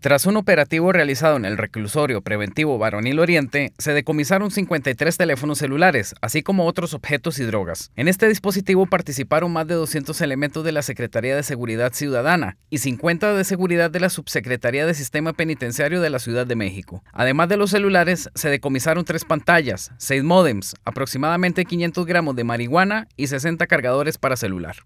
Tras un operativo realizado en el reclusorio preventivo Varonil Oriente, se decomisaron 53 teléfonos celulares, así como otros objetos y drogas. En este dispositivo participaron más de 200 elementos de la Secretaría de Seguridad Ciudadana y 50 de seguridad de la Subsecretaría de Sistema Penitenciario de la Ciudad de México. Además de los celulares, se decomisaron tres pantallas, seis modems, aproximadamente 500 gramos de marihuana y 60 cargadores para celular.